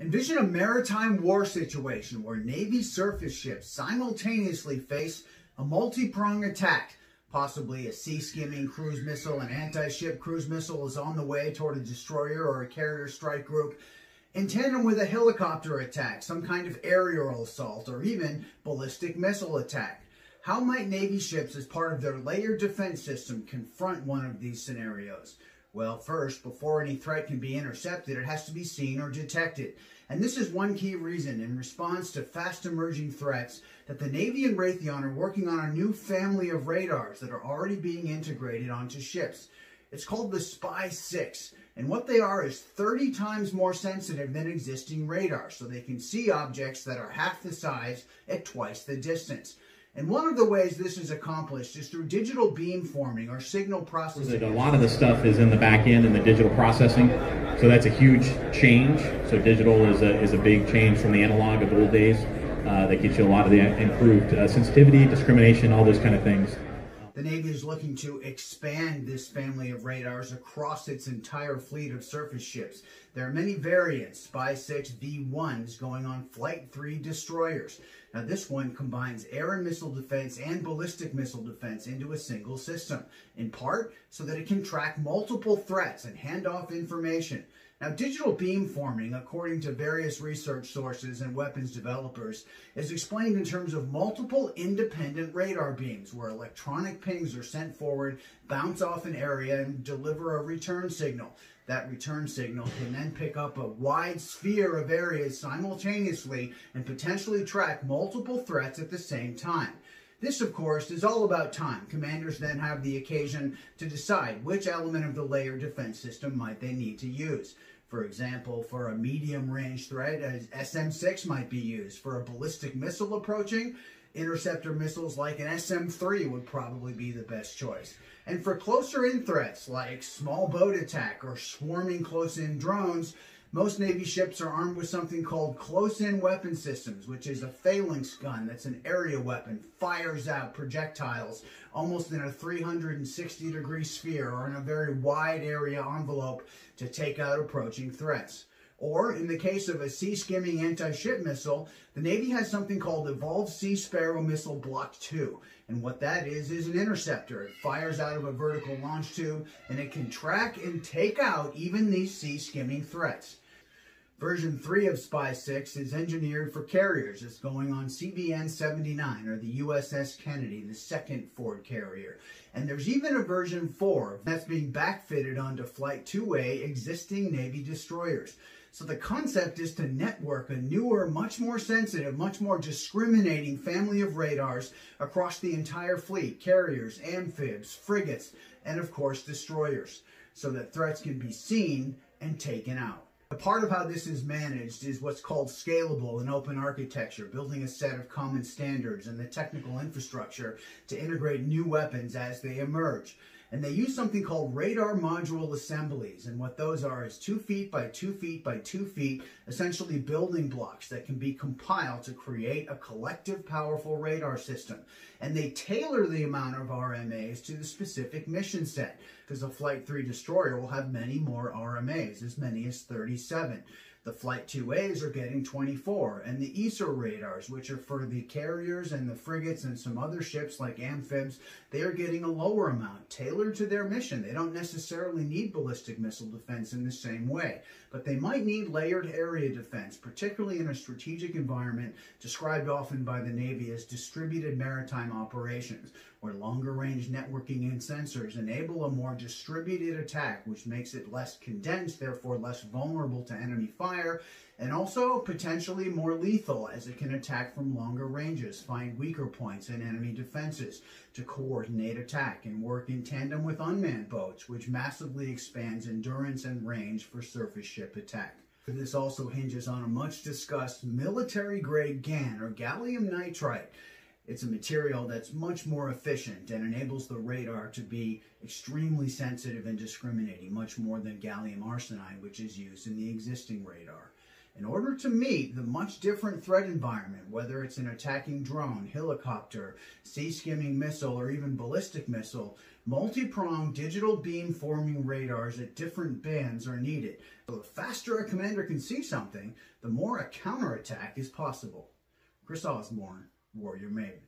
Envision a maritime war situation where Navy surface ships simultaneously face a multi-pronged attack. Possibly a sea skimming cruise missile, an anti-ship cruise missile is on the way toward a destroyer or a carrier strike group, in tandem with a helicopter attack, some kind of aerial assault, or even ballistic missile attack. How might Navy ships, as part of their layered defense system, confront one of these scenarios? Well, first, before any threat can be intercepted, it has to be seen or detected. And this is one key reason in response to fast emerging threats that the Navy and Raytheon are working on a new family of radars that are already being integrated onto ships. It's called the Spy 6, and what they are is 30 times more sensitive than existing radar, so they can see objects that are half the size at twice the distance. And one of the ways this is accomplished is through digital beamforming or signal processing. A lot of the stuff is in the back end and the digital processing, so that's a huge change. So digital is a, is a big change from the analog of old days. Uh, that gets you a lot of the improved uh, sensitivity, discrimination, all those kind of things. The Navy is looking to expand this family of radars across its entire fleet of surface ships. There are many variants, Spy 6 V1s going on Flight 3 destroyers. Now this one combines air and missile defense and ballistic missile defense into a single system, in part so that it can track multiple threats and hand off information. Now, digital beamforming, according to various research sources and weapons developers, is explained in terms of multiple independent radar beams where electronic pings are sent forward, bounce off an area, and deliver a return signal. That return signal can then pick up a wide sphere of areas simultaneously and potentially track multiple threats at the same time. This, of course, is all about time. Commanders then have the occasion to decide which element of the layer defense system might they need to use. For example, for a medium range threat, a SM-6 might be used. For a ballistic missile approaching, interceptor missiles like an SM-3 would probably be the best choice. And for closer in threats like small boat attack or swarming close in drones, most Navy ships are armed with something called close-in weapon systems, which is a phalanx gun that's an area weapon, fires out projectiles almost in a 360 degree sphere or in a very wide area envelope to take out approaching threats. Or, in the case of a sea skimming anti ship missile, the Navy has something called Evolved Sea Sparrow Missile Block 2. And what that is, is an interceptor. It fires out of a vertical launch tube and it can track and take out even these sea skimming threats. Version 3 of Spy 6 is engineered for carriers. It's going on CVN 79 or the USS Kennedy, the second Ford carrier. And there's even a version 4 that's being backfitted onto Flight 2A existing Navy destroyers. So the concept is to network a newer, much more sensitive, much more discriminating family of radars across the entire fleet, carriers, amphibs, frigates, and of course destroyers, so that threats can be seen and taken out. A part of how this is managed is what's called scalable and open architecture, building a set of common standards and the technical infrastructure to integrate new weapons as they emerge. And they use something called radar module assemblies. And what those are is two feet by two feet by two feet, essentially building blocks that can be compiled to create a collective powerful radar system. And they tailor the amount of RMAs to the specific mission set, because a Flight 3 destroyer will have many more RMAs, as many as 37. The Flight 2As are getting 24, and the ESA radars, which are for the carriers and the frigates and some other ships like amphibs, they are getting a lower amount, tailored to their mission. They don't necessarily need ballistic missile defense in the same way, but they might need layered area defense, particularly in a strategic environment described often by the Navy as distributed maritime operations, where longer range networking and sensors enable a more distributed attack, which makes it less condensed, therefore less vulnerable to enemy fire and also potentially more lethal as it can attack from longer ranges, find weaker points in enemy defenses to coordinate attack and work in tandem with unmanned boats, which massively expands endurance and range for surface ship attack. This also hinges on a much discussed military grade GaN or gallium nitride. It's a material that's much more efficient and enables the radar to be extremely sensitive and discriminating, much more than gallium arsenide, which is used in the existing radar. In order to meet the much different threat environment, whether it's an attacking drone, helicopter, sea skimming missile, or even ballistic missile, multi pronged digital beam forming radars at different bands are needed. So the faster a commander can see something, the more a counterattack is possible. Kris Osborn, Warrior Maven.